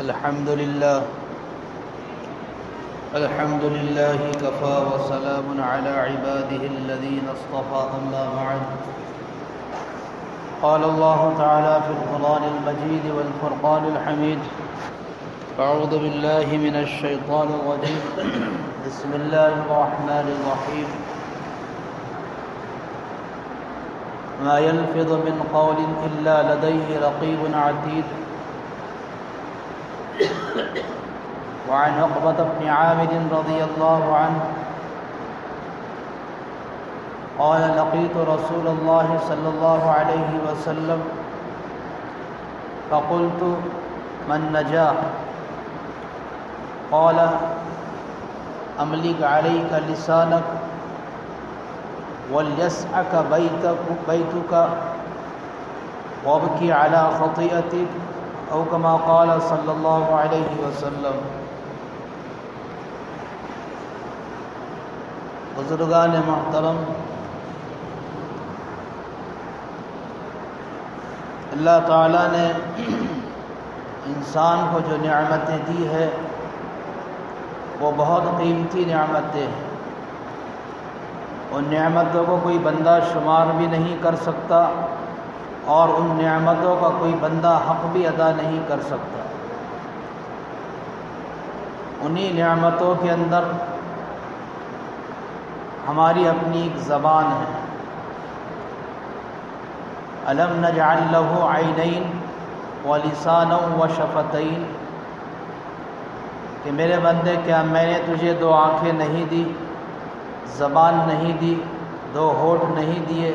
الحمد لله. الحمد لله كفى وسلام على عباده الذين اصطفى أما بعد. قال الله تعالى في القرآن المجيد والفرقان الحميد. أعوذ بالله من الشيطان الرجيم. بسم الله الرحمن الرحيم. ما يلفظ من قول إلا لديه رقيب عتيد. وعن عقبة بن عامر رضي الله عنه قال لقيت رسول الله صلى الله عليه وسلم فقلت من نجاه؟ قال أملك عليك لسانك وليسعك بيتك, بيتك وابكي على خطيئتك أو كما قال صلی اللہ علیہ وسلم. بزرگان محترم، اللہ تعالیٰ نے انسان کو جو نعمتیں دی ہے وہ بہت قیمتی نعمتیں ہیں۔ ان نعمتوں کو کوئی بندہ شمار بھی نہیں کر سکتا اور ان نعمتوں کا کوئی بندہ حق بھی ادا نہیں کر سکتا۔ انہی نعمتوں کے اندر ہماری اپنی ایک زبان ہے۔ علم نجعل له عینین و لسان و شفتین کہ میرے بندے، کیا میں نے تجھے دو آنکھیں نہیں دی، زبان نہیں دی، دو ہونٹ نہیں دیے؟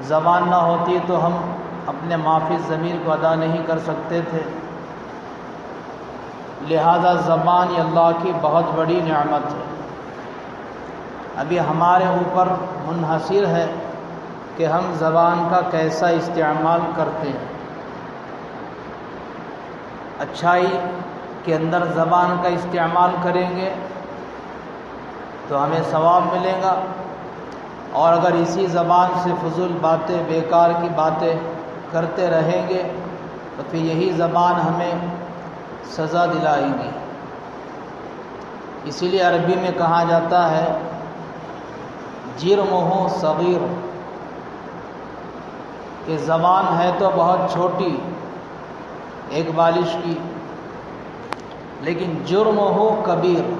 زبان نہ ہوتی تو ہم اپنے معافی ضمیر کو ادا نہیں کر سکتے تھے۔ لہذا زبان یہ اللہ کی بہت بڑی نعمت ہے۔ ابھی ہمارے اوپر منحصر ہے کہ ہم زبان کا کیسا استعمال کرتے ہیں۔ اچھائی کے اندر زبان کا استعمال کریں گے تو ہمیں ثواب ملے گا۔ اور اگر اسی زبان سے فضول باتیں، بیکار کی باتیں کرتے رہیں گے، تو پھر یہی زبان ہمیں سزا دلائے گی۔ اسی لیے عربی میں کہا جاتا ہے جرم ہو صغیر کہ زبان ہے تو بہت چھوٹی، ایک بالش کی، لیکن جرم ہو کبیر،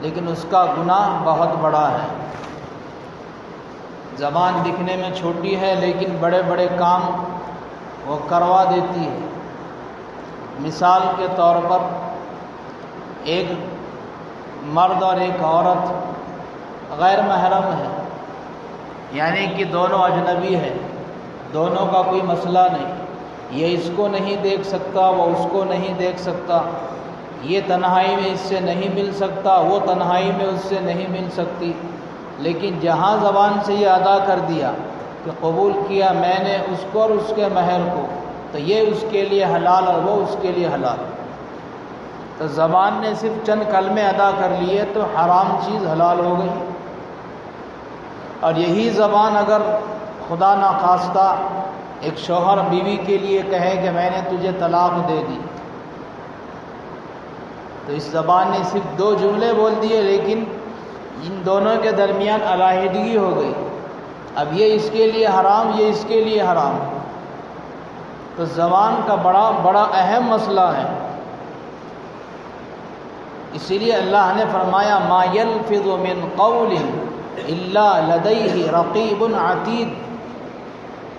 لیکن اس کا گناہ بہت بڑا ہے۔ زبان دکھنے میں چھوٹی ہے، لیکن بڑے بڑے کام وہ کروا دیتی ہے۔ مثال کے طور پر ایک مرد اور ایک عورت غیر محرم ہے۔ یعنی کہ دونوں اجنبی ہے دونوں کا کوئی مسئلہ نہیں۔ یہ اس کو نہیں دیکھ سکتا، وہ اس کو نہیں دیکھ سکتا۔ یہ تنہائی میں اس سے نہیں مل سکتا، وہ تنہائی میں اس سے نہیں مل سکتی۔ لیکن جہاں زبان سے یہ ادا کر دیا کہ قبول کیا میں نے اس کو اور اس کے مہر کو، تو یہ اس کے لیے حلال اور وہ اس کے لیے حلال۔ تو زبان نے صرف چند کلمے ادا کر لیے تو حرام چیز حلال ہو گئی۔ اور یہی زبان اگر خدا نخواستہ ایک شوہر بیوی کے لیے کہے کہ میں نے تجھے طلاق دے دی، تو اس زبان نے صرف دو جملے بول دیے، لیکن ان دونوں کے درمیان علیحدگی ہو گئی۔ اب یہ اس کے لیے حرام، یہ اس کے لیے حرام۔ تو زبان کا بڑا بڑا اہم مسئلہ ہے۔ اسی لیے اللہ نے فرمایا، ما يلفظ من قول الا لديه رقیب عتید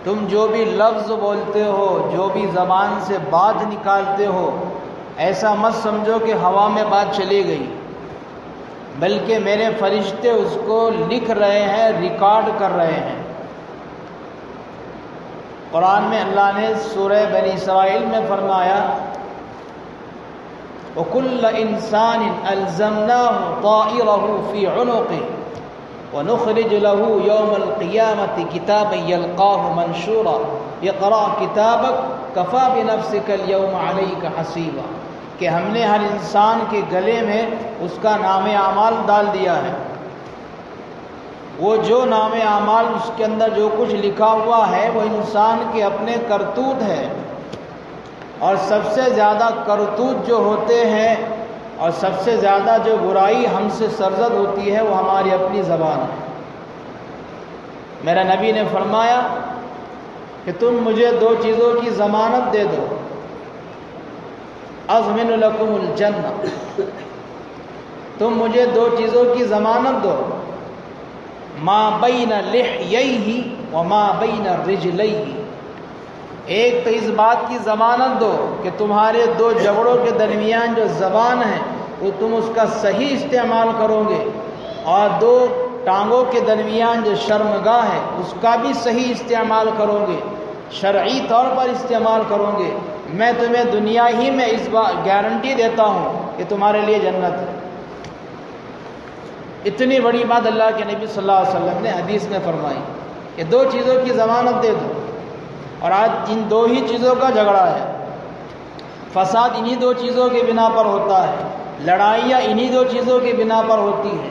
تم جو بھی لفظ بولتے ہو، جو بھی زبان سے بات نکالتے ہو، ایسا مت سمجھو کہ ہوا میں بات چلی گئی۔ بلکہ میرے فرشتے اس کو لکھ رہے ہیں، ریکارڈ کر رہے ہیں۔ قرآن میں اللہ نے سورہ بنی اسرائیل میں فرمایا، وَكُلَّ إِنسَانٍ أَلْزَمْنَاهُ طَائِرَهُ فِي عُنُقِهِ۔ وَنُخْرِجُ لَهُ يَوْمَ الْقِيَامَةِ كِتَابًا يَلْقَاهُ مَنْشُورًا. اقرأ كِتَابَكَ، كَفَى بِنَفْسِكَ الْيَوْمَ عَلَيْكَ حَسِيبًا. کہ ہم نے ہر انسان کے گلے میں اس کا نام اعمال ڈال دیا ہے۔ وہ جو نام اعمال اس کے اندر جو کچھ لکھا ہوا ہے، وہ انسان کے اپنے کرتوت ہے اور سب سے زیادہ کرتوت جو ہوتے ہیں اور سب سے زیادہ جو برائی ہم سے سرزد ہوتی ہے وہ ہماری اپنی زبان ہے۔ میرا نبی نے فرمایا کہ تم مجھے دو چیزوں کی ضمانت دے دو۔ ازمن لکم الجنہ۔ تم مجھے دو چیزوں کی ضمانت دو۔ ماں بین لحیہی و ماں بین رجلیہی ایک تو اس بات کی ضمانت دو کہ تمہارے دو جگڑوں کے درمیان جو زبان ہے، وہ تم اس کا صحیح استعمال کرو گے اور دو ٹانگوں کے درمیان جو شرمگاہ ہے، اس کا بھی صحیح استعمال کرو گے شرعی طور پر استعمال کرو گے میں تمہیں دنیا ہی میں اس بات گارنٹی دیتا ہوں کہ تمہارے لیے جنت ہے۔ اتنی بڑی بات اللہ کے نبی صلی اللہ علیہ وسلم نے حدیث میں فرمائی کہ دو چیزوں کی ضمانت دے دو۔ اور آج ان دو ہی چیزوں کا جھگڑا ہے۔ فساد انہی دو چیزوں کے بنا پر ہوتا ہے۔ لڑائیاں انہی دو چیزوں کی بنا پر ہوتی ہیں۔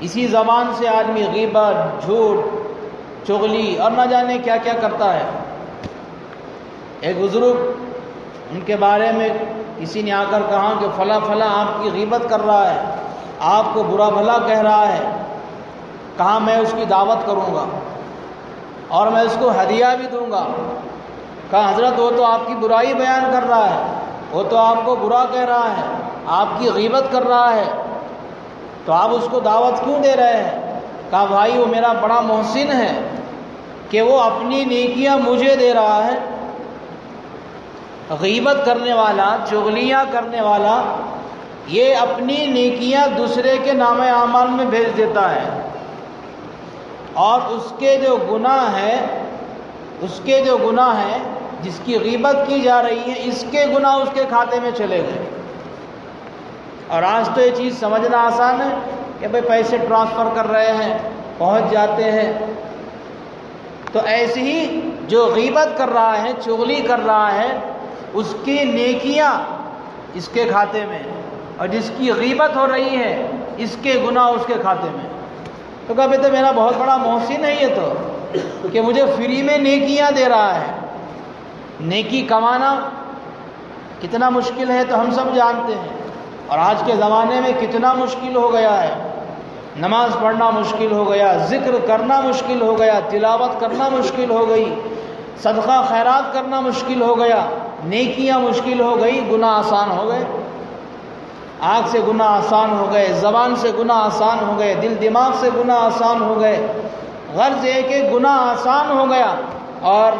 اسی زبان سے آدمی غیبت، جھوٹ، چغلی اور نہ جانے کیا کیا کرتا ہے۔ ایک بزرگ ان کے بارے میں کسی نے آ کر کہا کہ فلاں فلاں آپ کی غیبت کر رہا ہے، آپ کو برا بھلا کہہ رہا ہے کہاں میں اس کی دعوت کروں گا۔ اور میں اس کو ہدیہ بھی دوں گا۔ کہا، حضرت، وہ تو آپ کی برائی بیان کر رہا ہے۔ وہ تو آپ کو برا کہہ رہا ہے، آپ کی غیبت کر رہا ہے۔ تو آپ اس کو دعوت کیوں دے رہے ہیں؟ کہا، بھائی، وہ میرا بڑا محسن ہے کہ وہ اپنی نیکیاں مجھے دے رہا ہے۔ غیبت کرنے والا چغلیاں کرنے والا، یہ اپنی نیکیاں دوسرے کے نام اعمال میں بھیج دیتا ہے۔ اور اس کے جو گناہ ہے، اس کے جو گناہ ہے، جس کی غیبت کی جا رہی ہے، اس کے گناہ اس کے کھاتے میں چلے گئے۔ اور آج تو یہ چیز سمجھنا آسان ہے کہ بھائی پیسے ٹرانسفر کر رہے ہیں، پہنچ جاتے ہیں۔ تو ایسے ہی جو غیبت کر رہا ہے، چغلی کر رہا ہے، اس کی نیکیاں اس کے کھاتے میں، اور جس کی غیبت ہو رہی ہے، اس کے گناہ اس کے کھاتے میں۔ تو کہا تو میرا بہت بڑا محسن ہے یہ تو کہ مجھے فری میں نیکیاں دے رہا ہے۔ نیکی کمانا کتنا مشکل ہے تو ہم سب جانتے ہیں۔ اور آج کے زمانے میں کتنا مشکل ہو گیا ہے۔ نماز پڑھنا مشکل ہو گیا، ذکر کرنا مشکل ہو گیا، تلاوت کرنا مشکل ہو گئی، صدقہ خیرات کرنا مشکل ہو گیا، نیکیاں مشکل ہو گئی، گناہ آسان ہو گئے۔ آنکھ سے گناہ آسان ہو گئے، زبان سے گناہ آسان ہو گئے، دل دماغ سے گناہ آسان ہو گئے، غرض ہے کہ گناہ آسان ہو گیا اور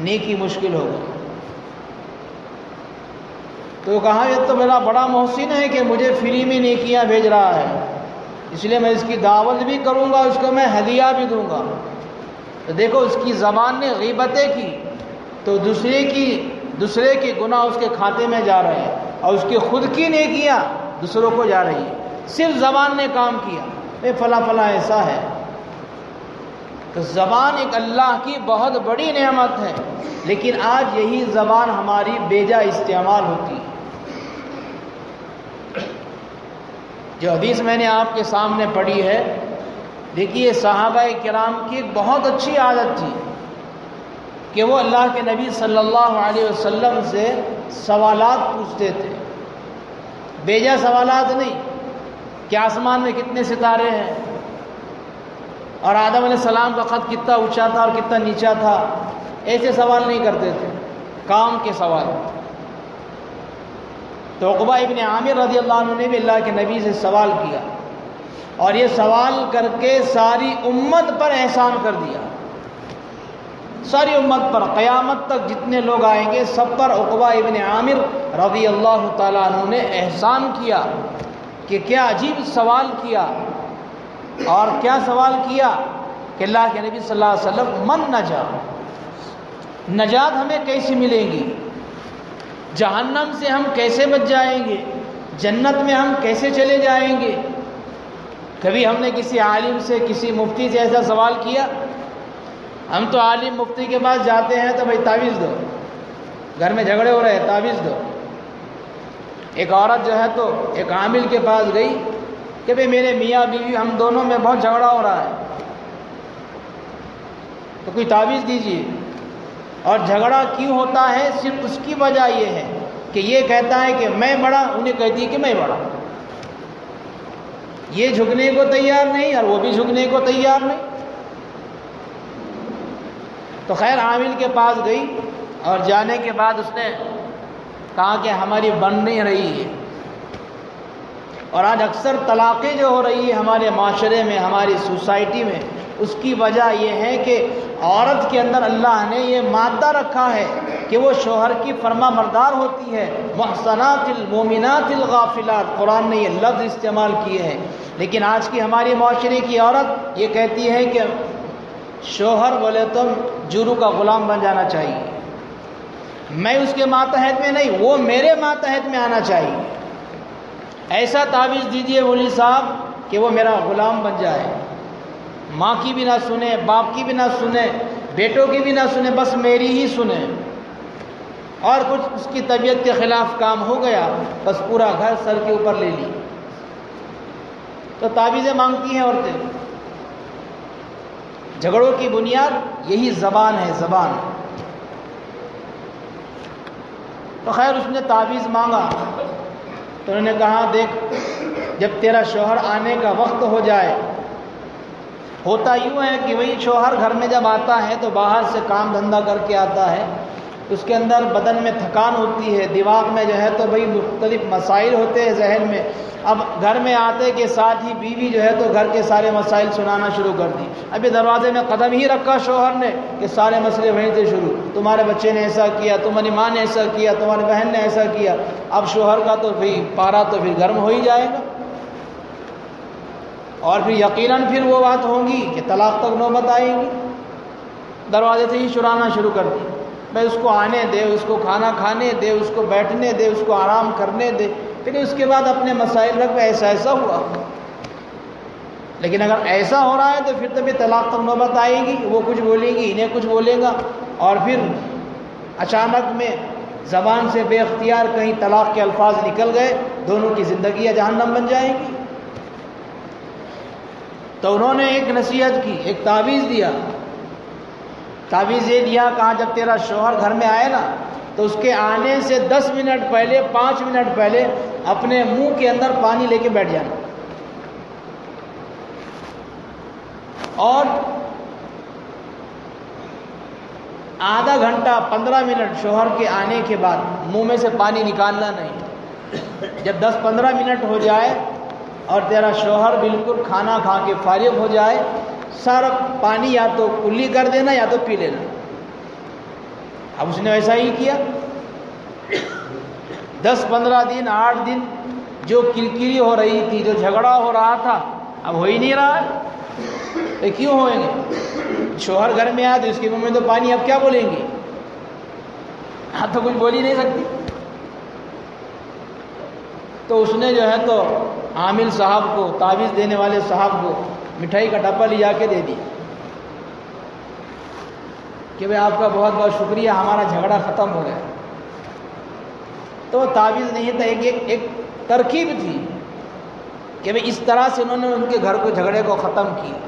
نیکی مشکل ہو گئی۔ تو کہا، یہ تو میرا بڑا محسن ہے کہ مجھے فری میں نیکیاں بھیج رہا ہے، اس لیے میں اس کی دعوت بھی کروں گا، اس کو میں ہدیہ بھی دوں گا۔ تو دیکھو، اس کی زبان نے غیبتیں کی، تو دوسرے کی، دوسرے کے گناہ اس کے کھاتے میں جا رہے ہیں۔ اور اس کی خود کی نیکیاں دوسروں کو جا رہی ہیں۔ صرف زبان نے کام کیا۔ اے فلاں فلاں ایسا ہے۔ تو زبان ایک اللہ کی بہت بڑی نعمت ہے۔ لیکن آج یہی زبان ہماری بیجا استعمال ہوتی ہے۔ جو حدیث میں نے آپ کے سامنے پڑھی ہے، دیکھیے صحابہ کرام کی ایک بہت اچھی عادت تھی۔ کہ وہ اللہ کے نبی صلی اللہ علیہ وسلم سے سوالات پوچھتے تھے۔ بیجا سوالات نہیں، کہ آسمان میں کتنے ستارے ہیں اور آدم علیہ السلام کا خط کتنا اونچا تھا اور کتنا نیچا تھا، ایسے سوال نہیں کرتے تھے، کام کے سوال۔ تو عقبہ ابن عامر رضی اللہ عنہ نے بھی اللہ کے نبی سے سوال کیا اور یہ سوال کر کے ساری امت پر احسان کر دیا۔ ساری امت پر قیامت تک جتنے لوگ آئیں گے، سب پر عقبہ ابن عامر رضی اللہ تعالیٰ عنہ نے احسان کیا کہ کیا عجیب سوال کیا اور کیا سوال کیا کہ اللہ کے نبی صلی اللہ علیہ وسلم، من نجات؟ نجات ہمیں کیسی ملیں گی؟ جہنم سے ہم کیسے بچ جائیں گے؟ جنت میں ہم کیسے چلے جائیں گے؟ کبھی ہم نے کسی عالم سے، کسی مفتی سے ایسا سوال کیا؟ ہم تو عالم مفتی کے پاس جاتے ہیں تو بھائی تعویذ دو۔ گھر میں جھگڑے ہو رہے ہیں، تعویذ دو۔ ایک عورت جو ہے تو ایک عامل کے پاس گئی کہ بھائی میرے میاں بیوی، ہم دونوں میں بہت جھگڑا ہو رہا ہے۔ تو کوئی تعویذ دیجیے اور جھگڑا کیوں ہوتا ہے؟ صرف اس کی وجہ یہ ہے کہ یہ کہتا ہے کہ میں بڑا، انہیں کہتی ہے کہ میں بڑا۔ یہ جھکنے کو تیار نہیں اور وہ بھی جھکنے کو تیار نہیں۔ تو خیر عامل کے پاس گئی اور جانے کے بعد اس نے کہا کہ ہماری بن نہیں رہی ہے۔ اور آج اکثر طلاقیں جو ہو رہی ہے ہمارے معاشرے میں، ہماری سوسائٹی میں، اس کی وجہ یہ ہے کہ عورت کے اندر اللہ نے یہ مادہ رکھا ہے کہ وہ شوہر کی فرما مردار ہوتی ہے۔ محسنات المومنات الغافلات، قرآن نے یہ لفظ استعمال کیے ہیں۔ لیکن آج کی ہماری معاشرے کی عورت یہ کہتی ہے کہ شوہر بولے تم جرو کا غلام بن جانا چاہیے۔ میں اس کے ماتحت میں نہیں، وہ میرے ماتحت میں آنا چاہیے۔ ایسا تعویذ دیجیے ولی صاحب کہ وہ میرا غلام بن جائے۔ ماں کی بھی نہ سنے، باپ کی بھی نہ سنے، بیٹوں کی بھی نہ سنے، بس میری ہی سنے۔ اور کچھ اس کی طبیعت کے خلاف کام ہو گیا، بس پورا گھر سر کے اوپر لے لی۔ تو تعویذیں مانگتی ہیں عورتیں۔ جھگڑوں کی بنیاد یہی زبان ہے، زبان۔ تو خیر، اس نے تعویذ مانگا۔ تو انہوں نے کہا، دیکھ، جب تیرا شوہر آنے کا وقت ہو جائے، ہوتا یوں ہے کہ وہی شوہر گھر میں جب آتا ہے تو باہر سے کام دھندا کر کے آتا ہے۔ اس کے اندر بدن میں تھکان ہوتی ہے، دماغ میں جو ہے تو بھائی مختلف مسائل ہوتے ہیں ذہن میں۔ اب گھر میں آتے کے ساتھ ہی بیوی جو ہے تو گھر کے سارے مسائل سنانا شروع کر دی۔ ابھی دروازے میں قدم ہی رکھا شوہر نے کہ سارے مسئلے وہیں سے شروع۔ تمہارے بچے نے ایسا کیا، تمہاری ماں نے ایسا کیا، تمہاری بہن نے ایسا کیا۔ اب شوہر کا تو بھائی پارا تو پھر گرم ہو ہی جائے گا۔ اور پھر یقیناً پھر وہ بات ہوگی کہ طلاق تک نوبت آئے گی۔ دروازے سے ہی چرانا شروع کر دی۔ میں اس کو آنے دے، اس کو کھانا کھانے دے، اس کو بیٹھنے دے، اس کو آرام کرنے دے۔ پھر اس کے بعد اپنے مسائل رکھ، ایسا ایسا ہوا۔ لیکن اگر ایسا ہو رہا ہے تو پھر تبھی طلاق تک نوبت آئے گی، وہ کچھ بولے گی، انہیں کچھ بولے گا۔ اور پھر اچانک میں زبان سے بے اختیار کہیں طلاق کے الفاظ نکل گئے، دونوں کی زندگیاں جہنم بن جائیں گی۔ تو انہوں نے ایک نصیحت کی، ایک تعویذ دیا۔ تعویذ یہ دیا، کہاں جب تیرا شوہر گھر میں آئے نا، تو اس کے آنے سے دس منٹ پہلے، پانچ منٹ پہلے اپنے منہ کے اندر پانی لے کے بیٹھ جانا۔ اور آدھا گھنٹہ، پندرہ منٹ شوہر کے آنے کے بعد منہ میں سے پانی نکالنا نہیں۔ جب دس پندرہ منٹ ہو جائے اور تیرا شوہر بالکل کھانا کھا کے فارغ ہو جائے سارا پانی یا تو کلی کر دینا یا تو پی لینا۔ اب اس نے ویسا ہی کیا۔ دس پندرہ دن، آٹھ دن جو کرکری ہو رہی تھی، جو جھگڑا ہو رہا تھا، اب ہو ہی نہیں رہا۔ کیوں ہوئیں گے؟ شوہر گھر میں آئے تو اس کی منہ میں تو پانی اب کیا بولیں گی؟ ہاں تو کچھ بول ہی نہیں سکتی۔ تو اس نے جو ہے تو عامل صاحب کو، تعویذ دینے والے صاحب کو مٹھائی کا ڈبہ لیا کے دے دی۔ کہ بھائی آپ کا بہت بہت شکریہ، ہمارا جھگڑا ختم ہو گیا۔ تو تعویذ نہیں تھا، ایک ایک ایک ترکیب تھی کہ بھائی اس طرح سے انہوں نے ان کے گھر کو جھگڑے کو ختم کیا۔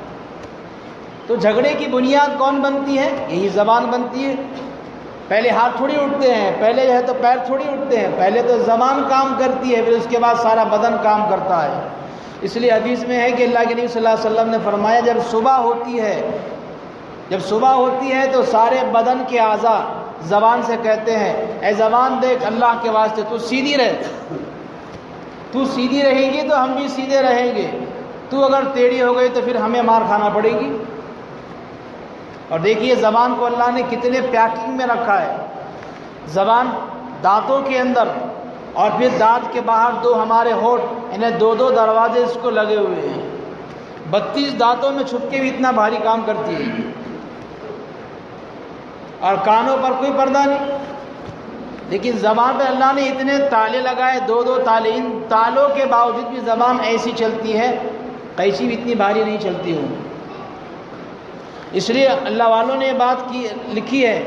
تو جھگڑے کی بنیاد کون بنتی ہے؟ یہی زبان بنتی ہے۔ پہلے ہاتھ تھوڑی اٹھتے ہیں، پہلے جو ہے تو پیر تھوڑی اٹھتے ہیں۔ پہلے تو زبان کام کرتی ہے، پھر اس کے بعد سارا بدن کام کرتا ہے۔ اس لیے حدیث میں ہے کہ اللہ کے نبی صلی اللہ علیہ وسلم نے فرمایا، جب صبح ہوتی ہے، جب صبح ہوتی ہے تو سارے بدن کے اعضاء زبان سے کہتے ہیں، اے زبان دیکھ اللہ کے واسطے، تو سیدھی رہ۔ تو سیدھی رہے گی تو ہم بھی سیدھے رہیں گے۔ تو اگر ٹیڑھی ہو گئی تو پھر ہمیں مار کھانا پڑے گی۔ اور دیکھیے، زبان کو اللہ نے کتنے پیکنگ میں رکھا ہے۔ زبان دانتوں کے اندر اور پھر دانت کے باہر دو ہمارے ہوٹ، انہیں دو دو دروازے اس کو لگے ہوئے ہیں۔ بتیس دانتوں میں چھپ کے بھی اتنا بھاری کام کرتی ہے۔ اور کانوں پر کوئی پردہ نہیں۔ لیکن زبان پہ اللہ نے اتنے تالے لگائے، دو دو تالے۔ ان تالوں کے باوجود بھی زبان ایسی چلتی ہے، قیسی بھی اتنی بھاری نہیں چلتی ہوں۔ اس لیے اللہ والوں نے یہ بات کی، لکھی ہے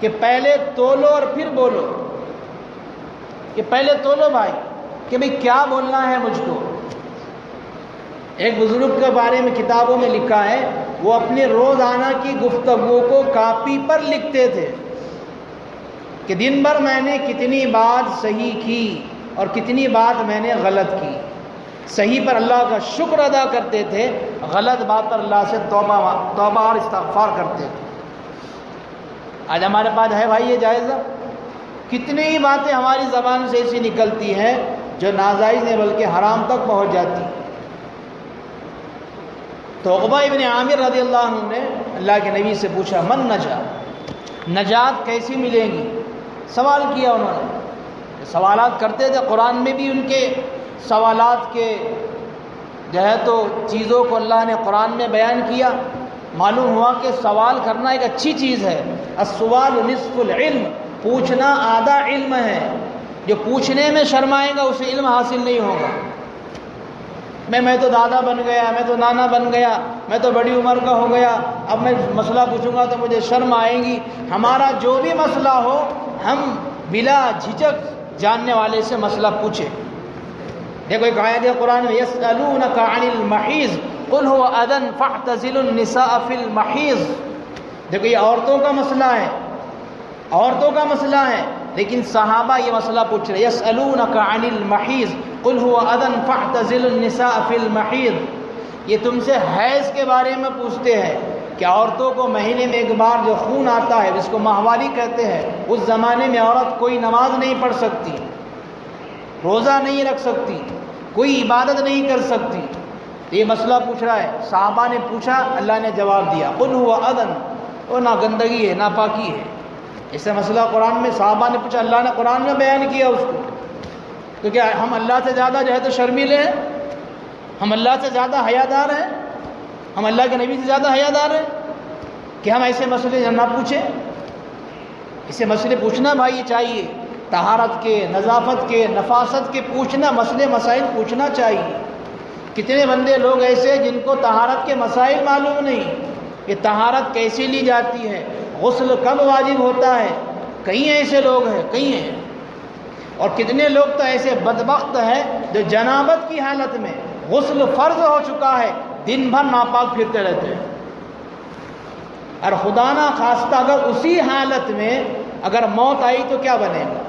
کہ پہلے تولو اور پھر بولو۔ کہ پہلے تولو بھائی کہ بھئی کیا بولنا ہے مجھ کو؟ ایک بزرگ کے بارے میں کتابوں میں لکھا ہے، وہ اپنے روزانہ کی گفتگو کو کاپی پر لکھتے تھے کہ دن بھر میں نے کتنی بات صحیح کی اور کتنی بات میں نے غلط کی۔ صحیح پر اللہ کا شکر ادا کرتے تھے، غلط بات پر اللہ سے توبہ توبہ اور استغفار کرتے تھے۔ آج ہمارے پاس ہے بھائی یہ جائزہ؟ کتنی ہی باتیں ہماری زبان سے ایسی نکلتی ہیں جو ناجائز نہیں بلکہ حرام تک پہنچ جاتی تو عقبہ ابن عامر رضی اللہ عنہ نے اللہ کے نبی سے پوچھا، من نجات؟ نجات کیسی ملے گی؟ سوال کیا انہوں نے۔ سوالات کرتے تھے، قرآن میں بھی ان کے سوالات کے جو ہے تو چیزوں کو اللہ نے قرآن میں بیان کیا۔ معلوم ہوا کہ سوال کرنا ایک اچھی چیز ہے۔ السوال نصف العلم۔ پوچھنا آدھا علم ہے جو پوچھنے میں شرمائے گا، اسے علم حاصل نہیں ہوگا۔ میں میں تو دادا بن گیا، میں تو نانا بن گیا، میں تو بڑی عمر کا ہو گیا۔ اب میں مسئلہ پوچھوں گا تو مجھے شرم آئیں گی۔ ہمارا جو بھی مسئلہ ہو، ہم بلا جھجک جاننے والے سے مسئلہ پوچھیں۔ دیکھو، ایک آیت قرآن میں، یسألونک عن المحیض، قل هو اذن فاعتزل النساء فی المحیض دیکھو، یہ عورتوں کا مسئلہ ہے۔ عورتوں کا مسئلہ ہے، لیکن صحابہ یہ مسئلہ پوچھ رہے یسألونک عن المحیض، قل هو اذن فاعتزل النساء فی المحیض۔ یہ تم سے حیض کے بارے میں پوچھتے ہیں کہ عورتوں کو مہینے میں ایک بار جو خون آتا ہے، جس کو مہوالی کہتے ہیں، اس زمانے میں عورت کوئی نماز نہیں پڑھ سکتی، روزہ نہیں رکھ سکتی، کوئی عبادت نہیں کر سکتی۔ یہ مسئلہ پوچھ رہا ہے۔ صحابہ نے پوچھا، اللہ نے جواب دیا، قل ہوا ادن وہ نہ گندگی ہے نہ پاکی ہے۔ اس سے مسئلہ قرآن میں صحابہ نے پوچھا، اللہ نے قرآن میں بیان کیا اس کو؟ کیونکہ ہم اللہ سے زیادہ جو ہے تو شرمیلے ہیں ہم اللہ سے زیادہ حیادار ہیں؟ ہم اللہ کے نبی سے زیادہ حیادار ہیں؟ کہ ہم ایسے مسئلے نہ پوچھیں؟ اسے مسئلے پوچھنا بھائی چاہیے۔ تہارت کے، نظافت کے، نفاست کے پوچھنا، مسئلے، مسائل پوچھنا چاہیے۔ کتنے بندے لوگ ایسے جن کو تہارت کے مسائل معلوم نہیں؟ کہ تہارت کیسے لی جاتی ہے؟ غسل کب واجب ہوتا ہے۔ کئی ایسے لوگ ہیں کئی ہیں۔ اور کتنے لوگ تو ایسے بدبخت ہیں جو جنابت کی حالت میں غسل فرض ہو چکا ہے، دن بھر ناپاک پھرتے رہتے ہیں۔ اور خدا نہ خواستہ اگر اسی حالت میں اگر موت آئی تو کیا بنے؟ گا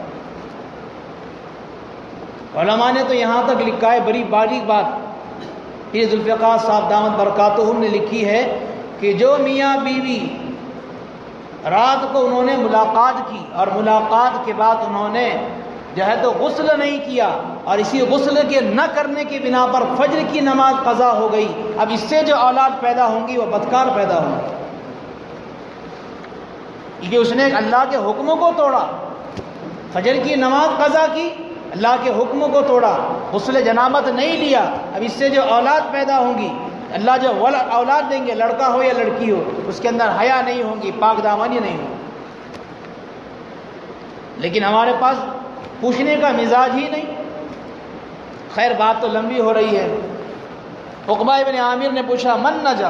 علماء نے تو یہاں تک لکھا ہے، بڑی باریک بات۔ یہ ذوالفقار صاحب دامت برکاتہم نے لکھی ہے کہ جو میاں بیوی رات کو انہوں نے ملاقات کی اور ملاقات کے بعد انہوں نے جو ہے تو غسل نہیں کیا اور اسی غسل کے نہ کرنے کی بنا پر فجر کی نماز قضا ہو گئی۔ اب اس سے جو اولاد پیدا ہوں گی وہ بدکار پیدا ہوں گی۔ کیونکہ اس نے اللہ کے حکموں کو توڑا۔ فجر کی نماز قضا کی، اللہ کے حکموں کو توڑا۔ غسل جنابت نہیں لیا۔ اب اس سے جو اولاد پیدا ہوں گی اللہ جو اولاد دیں گے، لڑکا ہو یا لڑکی ہو، اس کے اندر حیا نہیں ہوں گی، پاک دامانی نہیں ہوگی لیکن ہمارے پاس پوچھنے کا مزاج ہی نہیں۔ خیر، بات تو لمبی ہو رہی ہے۔ اقبا ابن عامر نے پوچھا، من نجا؟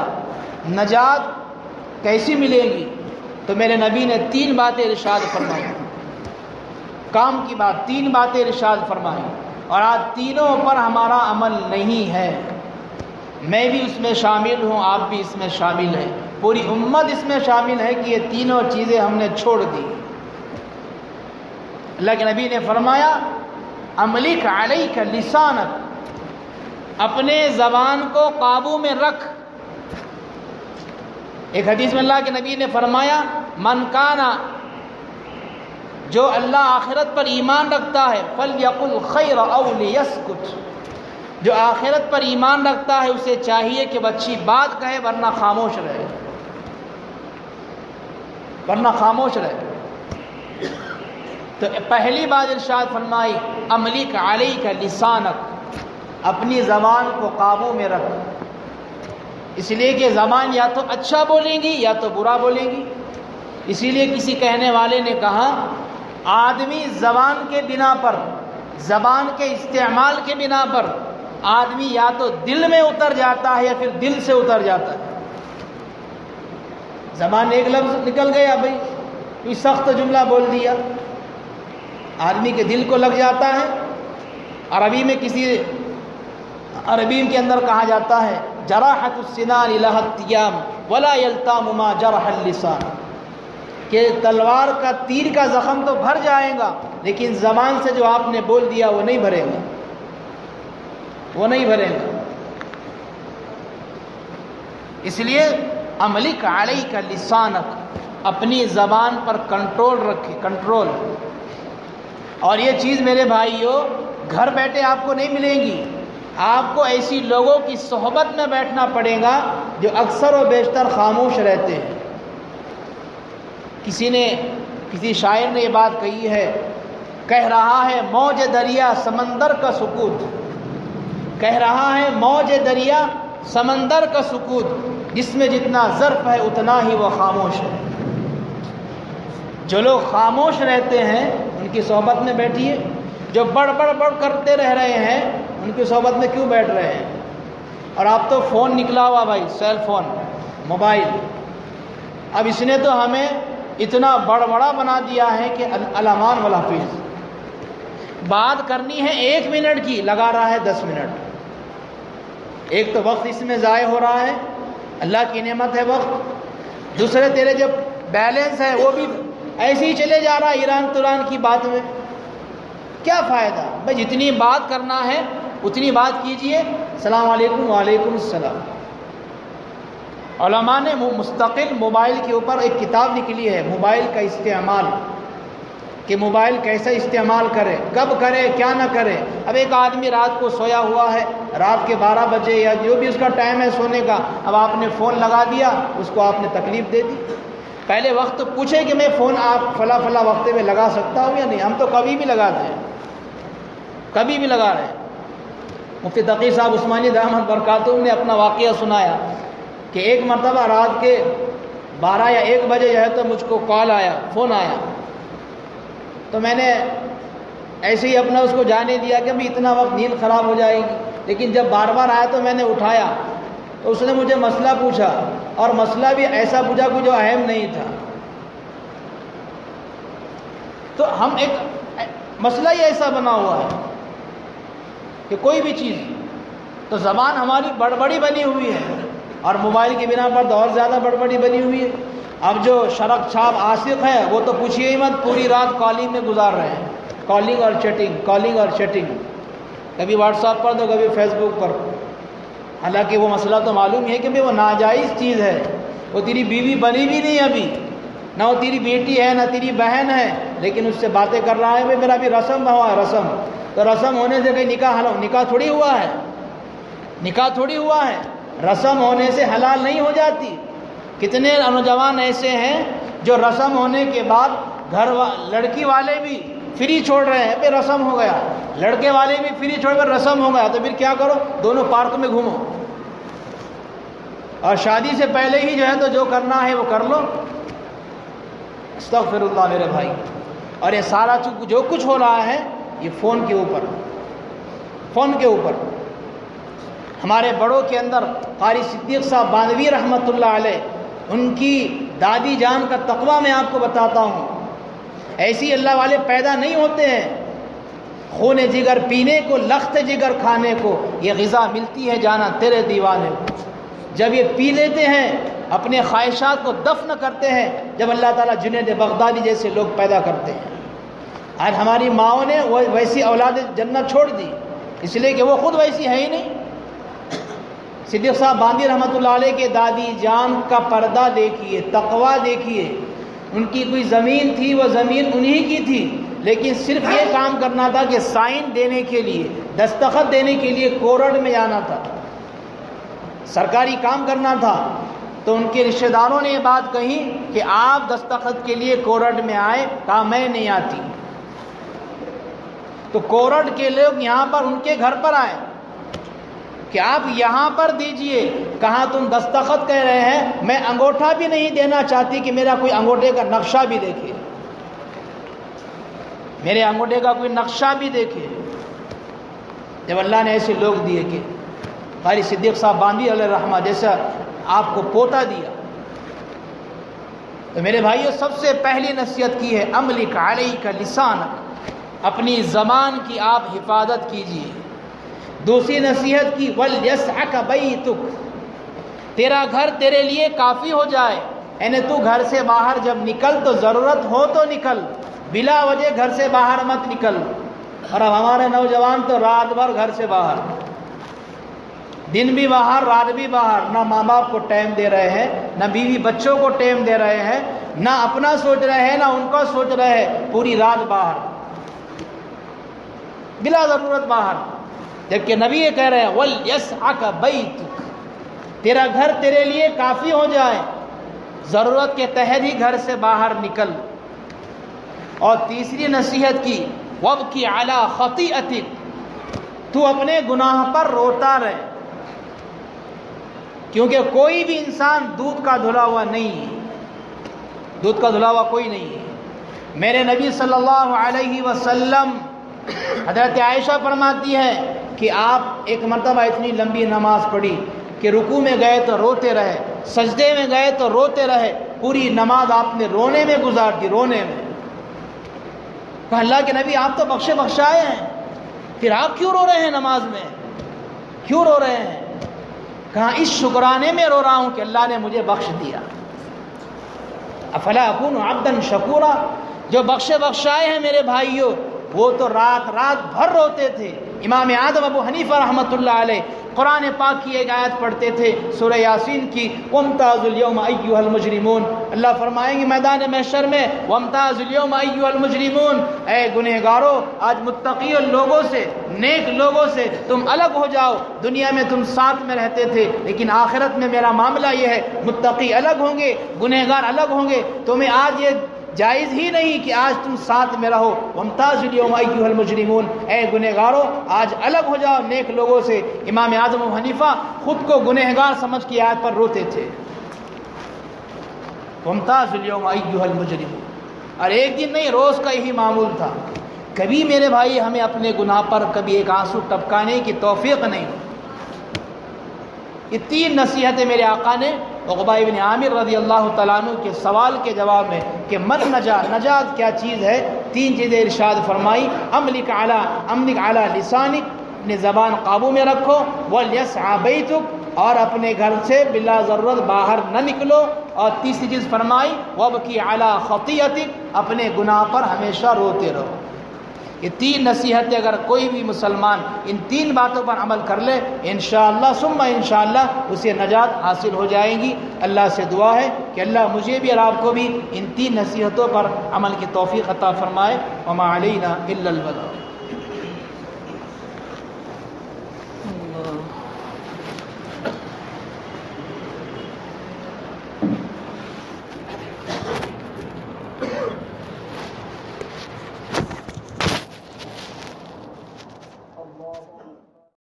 نجات کیسی ملے گی؟ تو میرے نبی نے تین باتیں ارشاد فرمائی۔ کام کی بات، تین باتیں ارشاد فرمائی۔ اور آج تینوں پر ہمارا عمل نہیں ہے۔ میں بھی اس میں شامل ہوں، آپ بھی اس میں شامل ہیں۔ پوری امت اس میں شامل ہے کہ یہ تینوں چیزیں ہم نے چھوڑ دی۔ اللہ کے نبی نے فرمایا عملی کا علیہ کا لسانت اپنے زبان کو قابو میں رکھ۔ ایک حدیث میں اللہ کے نبی نے فرمایا، من کانا جو اللہ آخرت پر ایمان رکھتا ہے فل یقل خیر یسکت جو آخرت پر ایمان رکھتا ہے، اسے چاہیے کہ بچی بات کہے، ورنہ خاموش رہے۔ ورنہ خاموش رہے۔ تو پہلی بات ارشاد فرمائی عملی کا علی کا لسانک، اپنی زبان کو قابو میں رکھ۔ اس لیے کہ زبان یا تو اچھا بولیں گی یا تو برا بولیں گی۔ اسی لیے کسی کہنے والے نے کہا، آدمی زبان کے بنا پر، زبان کے استعمال کے بنا پر آدمی یا تو دل میں اتر جاتا ہے یا پھر دل سے اتر جاتا ہے۔ زبان ایک لفظ نکل گیا بھائی۔ کوئی سخت جملہ بول دیا۔ آدمی کے دل کو لگ جاتا ہے۔ عربی میں کسی عربی کے اندر کہا جاتا ہے، جراحت السنان الہتیام ولا یلتام ما جرح اللسان۔ کہ تلوار کا تیر کا زخم تو بھر جائے گا، لیکن زبان سے جو آپ نے بول دیا وہ نہیں بھرے گا۔ وہ نہیں بھرے گا اس لیے عملی علی کا لسانک، اپنی زبان پر کنٹرول رکھے، کنٹرول۔ اور یہ چیز میرے بھائیوں گھر بیٹھے آپ کو نہیں ملے گی۔ آپ کو ایسی لوگوں کی صحبت میں بیٹھنا پڑے گا جو اکثر و بیشتر خاموش رہتے ہیں۔ کسی نے، کسی شاعر نے یہ بات کہی ہے، کہہ رہا ہے، موج دریا سمندر کا سکوت۔ کہہ رہا ہے، موج دریا سمندر کا سکوت، جس میں جتنا ظرف ہے اتنا ہی وہ خاموش ہے۔ جو لوگ خاموش رہتے ہیں، ان کی صحبت میں بیٹھیے۔ جو بڑھ بڑھ بڑھ کرتے رہ رہے ہیں، ان کی صحبت میں کیوں بیٹھ رہے ہیں؟ اور آپ تو فون نکلا ہوا بھائی، سیل فون، موبائل۔ اب اس نے تو ہمیں اتنا بڑ بڑا بنا دیا ہے کہ علامان والحفیظ بات کرنی ہے ایک منٹ کی، لگا رہا ہے دس منٹ۔ ایک تو وقت اس میں ضائع ہو رہا ہے، اللہ کی نعمت ہے وقت۔ دوسرے تیرے جو بیلنس ہے، وہ بھی ایسے ہی چلے جا رہا ہے ایران تران کی بات میں۔ کیا فائدہ؟ بھائی جتنی بات کرنا ہے، اتنی بات کیجیے۔ السلام علیکم، وعلیکم السلام۔ علماء نے مستقل موبائل کے اوپر ایک کتاب نکلی ہے، موبائل کا استعمال۔ کہ موبائل کیسا استعمال کرے، کب کرے، کیا نہ کرے۔ اب ایک آدمی رات کو سویا ہوا ہے، رات کے بارہ بجے یا جو بھی اس کا ٹائم ہے سونے کا، اب آپ نے فون لگا دیا، اس کو آپ نے تکلیف دے دی۔ پہلے وقت پوچھے کہ میں فون آپ فلاں فلاں وقت میں لگا سکتا ہوں یا نہیں؟ ہم تو کبھی بھی لگاتے ہیں۔ کبھی بھی لگا رہے ہیں۔ مفتی تقی صاحب عثمانی دحمد برکاتم نے اپنا واقعہ سنایا کہ ایک مرتبہ رات کے بارہ یا ایک بجے جو ہے تو مجھ کو کال آیا، فون آیا۔ تو میں نے ایسے ہی اپنا اس کو جانے دیا کہ بھی اتنا وقت نیند خراب ہو جائے گی۔ لیکن جب بار بار آیا تو میں نے اٹھایا۔ تو اس نے مجھے مسئلہ پوچھا اور مسئلہ بھی ایسا پوچھا کہ جو اہم نہیں تھا۔ تو ہم ایک مسئلہ ہی ایسا بنا ہوا ہے کہ کوئی بھی چیز، تو زبان ہماری بڑبڑی بنی ہوئی ہے اور موبائل کی بنا پر تو اور زیادہ بڑبڑی بنی ہوئی ہے۔ اب جو شرک چھاپ عاشق ہے، وہ تو پوچھئے ہی مت، پوری رات کالنگ میں گزار رہے ہیں۔ کالنگ اور چیٹنگ کالنگ اور چیٹنگ کبھی واٹس ایپ پر تو کبھی فیس بک پر۔ حالانکہ وہ مسئلہ تو معلوم ہے کہ بھائی وہ ناجائز چیز ہے۔ وہ تیری بیوی بنی بھی نہیں ابھی۔ نہ وہ تیری بیٹی ہے، نہ تیری بہن ہے۔ لیکن اس سے باتیں کر رہا ہے بھائی میرا بھی رسم ہوا ہے، رسم۔ تو رسم ہونے سے کہیں نکاح حلال، نکاح تھوڑی ہوا ہے۔ نکاح تھوڑی ہوا ہے۔ رسم ہونے سے حلال نہیں ہو جاتی۔ کتنے نوجوان ایسے ہیں جو رسم ہونے کے بعد گھر لڑکی والے بھی فری چھوڑ رہے ہیں پہ رسم ہو گیا۔ لڑکے والے بھی فری چھوڑ کر رسم ہو گیا، تو پھر کیا کرو؟ دونوں پارک میں گھومو۔ اور شادی سے پہلے ہی جو ہے تو جو کرنا ہے وہ کر لو۔ استغفر اللہ میرے بھائی۔ اور یہ سارا جو کچھ ہو رہا ہے، یہ فون کے اوپر۔ فون کے اوپر۔ ہمارے بڑوں کے اندر قاری صدیق صاحب باندوی رحمۃ اللہ علیہ ان کی دادی جان کا تقوی میں آپ کو بتاتا ہوں۔ ایسی اللہ والے پیدا نہیں ہوتے ہیں۔ خون جگر پینے کو، لخت جگر کھانے کو، یہ غذا ملتی ہے جانا تیرے دیوانے کو۔ جب یہ پی لیتے ہیں، اپنے خواہشات کو دفن کرتے ہیں، جب اللہ تعالیٰ جنید بغدادی جیسے لوگ پیدا کرتے ہیں۔ آج ہماری ماؤں نے وہ ویسی اولاد جنت چھوڑ دی، اس لیے کہ وہ خود ویسی ہے ہی نہیں۔ صدیق صاحب باندی رحمۃ اللہ علیہ کے دادی جان کا پردہ دیکھیے تقوا دیکھیے۔ ان کی کوئی زمین تھی، وہ زمین انہی کی تھی۔ لیکن صرف یہ کام کرنا تھا کہ سائن دینے کے لیے، دستخط دینے کے لیے کورڑ میں جانا تھا۔ سرکاری کام کرنا تھا۔ تو ان کے رشتہ داروں نے یہ بات کہی کہ آپ دستخط کے لیے کورڑ میں آئے، کہا میں نہیں آتی۔ تو کورڑ کے لوگ یہاں پر ان کے گھر پر آئے۔ کہ آپ یہاں پر دیجیے۔ کہاں تم دستخط کہہ رہے ہیں؟ میں انگوٹھا بھی نہیں دینا چاہتی کہ میرا کوئی انگوٹھے کا نقشہ بھی دیکھے۔ میرے انگوٹھے کا کوئی نقشہ بھی دیکھے۔ جب اللہ نے ایسے لوگ دیے کہ قاری صدیق صاحب باندھی علیہ رحمہ جیسا آپ کو پوتا دیا۔ تو میرے بھائیو، سب سے پہلی نصیحت کی ہے عملی کا علیہ کا لسان اپنی زبان کی آپ حفاظت کیجیے دوسری نصیحت کی ول یس تیرا گھر تیرے لیے کافی ہو جائے۔ یعنی تو گھر سے باہر جب نکل تو ضرورت ہو تو نکل۔ بلا وجہ گھر سے باہر مت نکل۔ اور اب ہمارے نوجوان تو رات بھر گھر سے باہر۔ دن بھی باہر، رات بھی باہر۔ نہ ماں باپ کو ٹائم دے رہے ہیں، نہ بیوی بچوں کو ٹائم دے رہے ہیں، نہ اپنا سوچ رہے ہیں، نہ ان کا سوچ رہے ہیں۔ پوری رات باہر۔ بلا ضرورت باہر۔ جبکہ نبی یہ کہہ رہے ہیں، ول یس تیرا گھر تیرے لیے کافی ہو جائے۔ ضرورت کے تحت ہی گھر سے باہر نکل۔ اور تیسری نصیحت کی وب کی اعلیٰ خطی تو اپنے گناہ پر روتا رہے۔ کیونکہ کوئی بھی انسان دودھ کا دھلا ہوا نہیں ہے۔ دودھ کا دھلا ہوا کوئی نہیں ہے۔ میرے نبی صلی اللہ علیہ وسلم حضرت عائشہ فرماتی ہے کہ آپ ایک مرتبہ اتنی لمبی نماز پڑھی کہ رکو میں گئے تو روتے رہے، سجدے میں گئے تو روتے رہے، پوری نماز آپ نے رونے میں گزار دی، رونے میں۔ کہا اللہ کے نبی، آپ تو بخشے بخشائے ہیں۔ پھر آپ کیوں رو رہے ہیں نماز میں؟ کیوں رو رہے ہیں؟ کہا، اس شکرانے میں رو رہا ہوں کہ اللہ نے مجھے بخش دیا۔ افلا اکون عبدن شکورا؟ جو بخشے بخشائے ہیں میرے بھائیوں وہ تو رات رات بھر روتے تھے۔ امام اعظم ابو حنیفہ رحمۃ اللہ علیہ قرآن پاک کی ایک آیت پڑھتے تھے سورہ یاسین کی ومتاز اليوم ایوہ المجرمون اللہ فرمائیں گے میدان محشر میں ومتاز اليوم ایوہ المجرمون اے گنہگارو، آج متقی لوگوں سے، نیک لوگوں سے تم الگ ہو جاؤ۔ دنیا میں تم ساتھ میں رہتے تھے، لیکن آخرت میں میرا معاملہ یہ ہے، متقی الگ ہوں گے، گنہگار الگ ہوں گے۔ تمہیں آج یہ جائز ہی نہیں کہ آج تم ساتھ میں رہو۔ ممتاز اليوم ایوہ المجرمون۔ اے گنہگارو، آج الگ ہو جاؤ نیک لوگوں سے۔ امام اعظم و حنیفہ خود کو گنہگار سمجھ کی آیت پر روتے تھے۔ ممتاز اليوم ایوہ المجرمون۔ اور ایک دن نہیں، روز کا یہی معمول تھا۔ کبھی میرے بھائی ہمیں اپنے گناہ پر، کبھی ایک آنسو ٹپکانے کی توفیق نہیں۔ یہ تین نصیحتیں میرے آقا نے عقبہ ابن عامر رضی اللہ تعالیٰ عنہ کے سوال کے جواب میں کہ من نجات نجات کیا چیز ہے؟ تین چیزیں ارشاد فرمائی املک اعلیٰ املک اعلیٰ لسانک، اپنی زبان قابو میں رکھو۔ ولیس آبیتک اور اپنے گھر سے بلا ضرورت باہر نہ نکلو۔ اور تیسری چیز فرمائی وب کی اعلیٰ خطیتک اپنے گناہ پر ہمیشہ روتے رہو۔ یہ تین نصیحتیں اگر کوئی بھی مسلمان ان تین باتوں پر عمل کر لے، انشاءاللہ، ثم انشاءاللہ اسے نجات حاصل ہو جائے گی۔ اللہ سے دعا ہے کہ اللہ مجھے بھی اور آپ کو بھی ان تین نصیحتوں پر عمل کی توفیق عطا فرمائے۔ وما علینا الا البلاغ۔